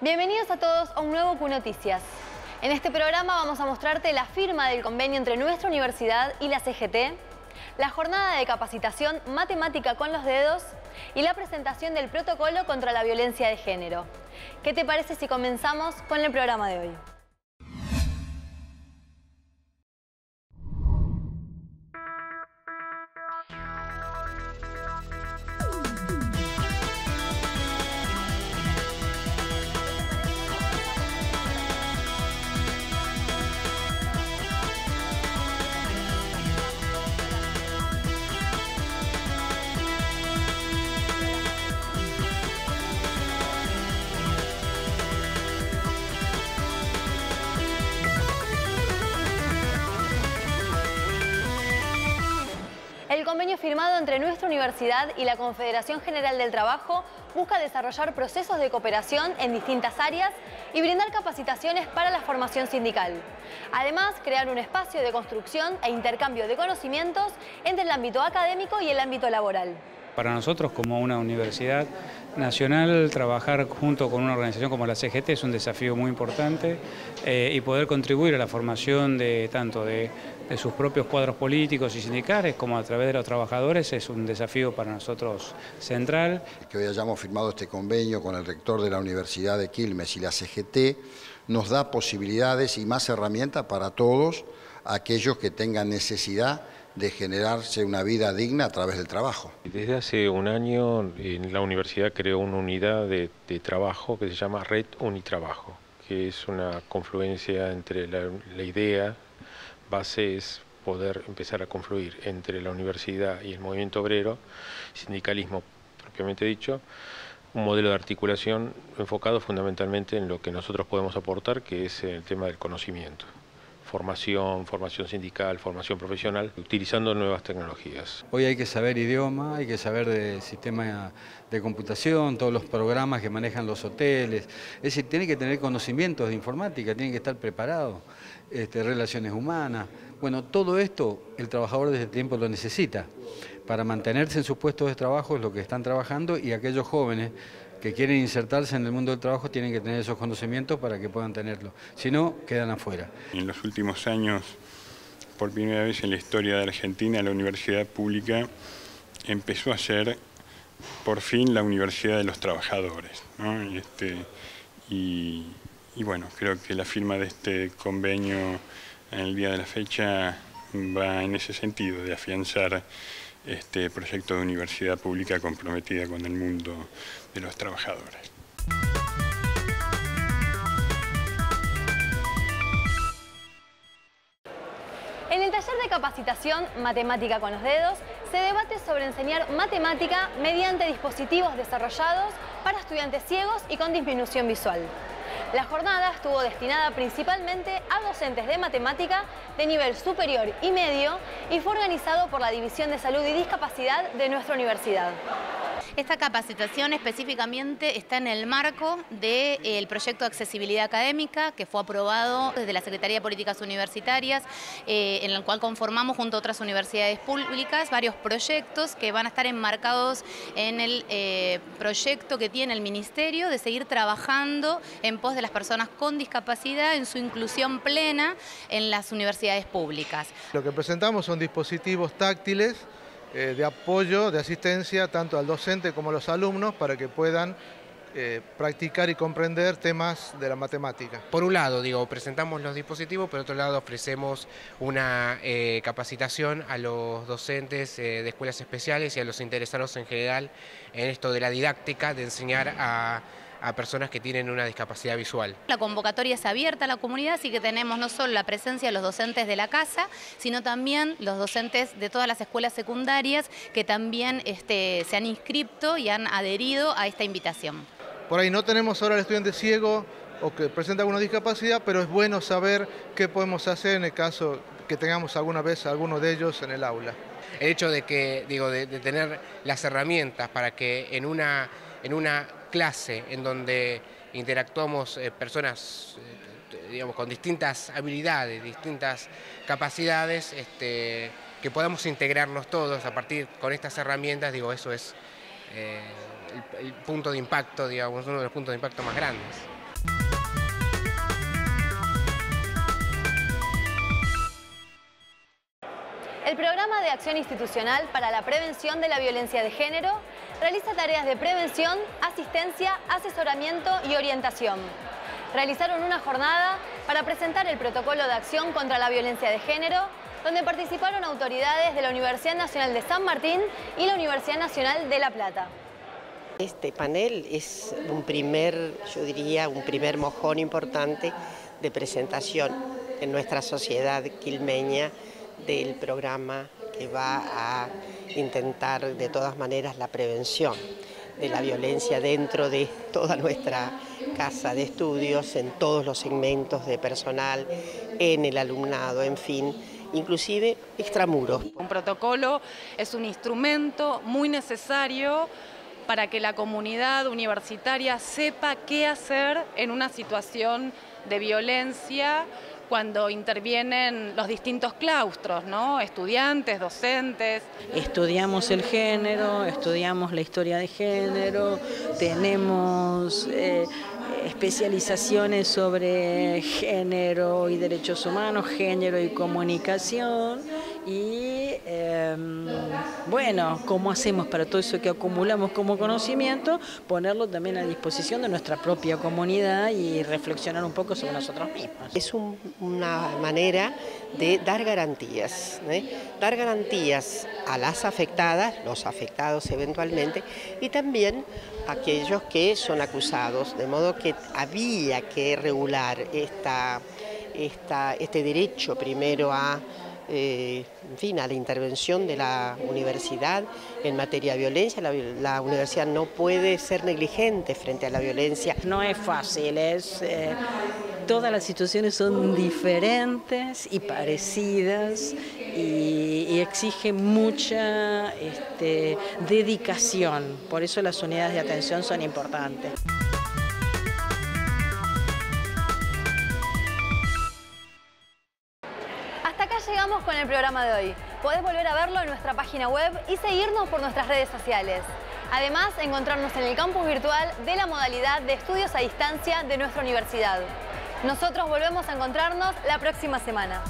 Bienvenidos a todos a un nuevo Q Noticias. En este programa vamos a mostrarte la firma del convenio entre nuestra universidad y la CGT, la jornada de capacitación Matemática con los Dedos y la presentación del protocolo contra la violencia de género. ¿Qué te parece si comenzamos con el programa de hoy? Firmado entre nuestra universidad y la Confederación General del Trabajo busca desarrollar procesos de cooperación en distintas áreas y brindar capacitaciones para la formación sindical. Además, crear un espacio de construcción e intercambio de conocimientos entre el ámbito académico y el ámbito laboral. Para nosotros como una universidad nacional, trabajar junto con una organización como la CGT es un desafío muy importante eh, y poder contribuir a la formación de tanto de, de, sus propios cuadros políticos y sindicales como a través de los trabajadores es un desafío para nosotros central. Que hoy hayamos firmado este convenio con el rector de la Universidad de Quilmes y la CGT nos da posibilidades y más herramientas para todos aquellos que tengan necesidad de generarse una vida digna a través del trabajo. Desde hace un año en la universidad creó una unidad de, trabajo que se llama Red Unitrabajo, que es una confluencia entre la, la idea, base es poder empezar a confluir entre la universidad y el movimiento obrero, sindicalismo propiamente dicho, un modelo de articulación enfocado fundamentalmente en lo que nosotros podemos aportar, que es el tema del conocimiento formación, formación sindical, formación profesional, utilizando nuevas tecnologías. Hoy hay que saber idioma, hay que saber de sistema de computación, todos los programas que manejan los hoteles, es decir, tiene que tener conocimientos de informática, tiene que estar preparado, este, relaciones humanas. Bueno, todo esto el trabajador desde tiempo lo necesita para mantenerse en sus puestos de trabajo, es lo que están trabajando, y aquellos jóvenes que quieren insertarse en el mundo del trabajo tienen que tener esos conocimientos para que puedan tenerlo. Si no, quedan afuera. En los últimos años, por primera vez en la historia de Argentina, la universidad pública empezó a ser por fin la universidad de los trabajadores. este, y, y bueno, creo que la firma de este convenio en el día de la fecha va en ese sentido, de afianzar este proyecto de universidad pública comprometida con el mundo de los trabajadores. En el taller de capacitación Matemática con los Dedos se debate sobre enseñar matemática mediante dispositivos desarrollados para estudiantes ciegos y con disminución visual. La jornada estuvo destinada principalmente a docentes de matemática de nivel superior y medio y fue organizado por la División de Salud y Discapacidad de nuestra universidad. Esta capacitación específicamente está en el marco del de, proyecto de accesibilidad académica que fue aprobado desde la Secretaría de Políticas Universitarias, eh, en el cual conformamos junto a otras universidades públicas varios proyectos que van a estar enmarcados en el eh, proyecto que tiene el Ministerio de seguir trabajando en pos de las personas con discapacidad en su inclusión plena en las universidades públicas. Lo que presentamos son dispositivos táctiles eh, de apoyo, de asistencia tanto al docente como a los alumnos para que puedan eh, practicar y comprender temas de la matemática. Por un lado, digo, presentamos los dispositivos, por otro lado ofrecemos una eh, capacitación a los docentes de escuelas especiales y a los interesados en general en esto de la didáctica, de enseñar a a personas que tienen una discapacidad visual. La convocatoria es abierta a la comunidad, así que tenemos no solo la presencia de los docentes de la casa, sino también los docentes de todas las escuelas secundarias que también este, se han inscrito y han adherido a esta invitación. Por ahí no tenemos ahora al estudiante ciego o que presenta alguna discapacidad, pero es bueno saber qué podemos hacer en el caso que tengamos alguna vez a alguno de ellos en el aula. El hecho de que, digo, de, de tener las herramientas para que en una, en una clase en donde interactuamos eh, personas eh, digamos, con distintas habilidades, distintas capacidades, este, que podamos integrarnos todos a partir con estas herramientas, digo, eso es eh, el, el punto de impacto, digamos, uno de los puntos de impacto más grandes. El programa de acción institucional para la prevención de la violencia de género realiza tareas de prevención, asistencia, asesoramiento y orientación. Realizaron una jornada para presentar el protocolo de acción contra la violencia de género, donde participaron autoridades de la Universidad Nacional de San Martín y la Universidad Nacional de La Plata. Este panel es un primer, yo diría, un primer mojón importante de presentación en nuestra sociedad quilmeña del programa que va a intentar de todas maneras la prevención de la violencia dentro de toda nuestra casa de estudios, en todos los segmentos de personal, en el alumnado, en fin, inclusive extramuros. Un protocolo es un instrumento muy necesario para que la comunidad universitaria sepa qué hacer en una situación de violencia cuando intervienen los distintos claustros, ¿no? estudiantes, docentes. Estudiamos el género, estudiamos la historia de género, tenemos eh, especializaciones sobre género y derechos humanos, género y comunicación y em, bueno, ¿cómo hacemos para todo eso que acumulamos como conocimiento? Ponerlo también a disposición de nuestra propia comunidad y reflexionar un poco sobre nosotros mismos. Es una manera de dar garantías, ¿eh? dar garantías a las afectadas, los afectados eventualmente, y también a aquellos que son acusados, de modo que había que regular esta, este derecho primero a eh, fin, a la intervención de la universidad en materia de violencia. La, universidad no puede ser negligente frente a la violencia. No es fácil, es, eh, todas las situaciones son diferentes y parecidas y, exigen mucha este, dedicación, por eso las unidades de atención son importantes. Llegamos con el programa de hoy. Podés volver a verlo en nuestra página web y seguirnos por nuestras redes sociales. Además, encontrarnos en el campus virtual de la modalidad de estudios a distancia de nuestra universidad. Nosotros volvemos a encontrarnos la próxima semana.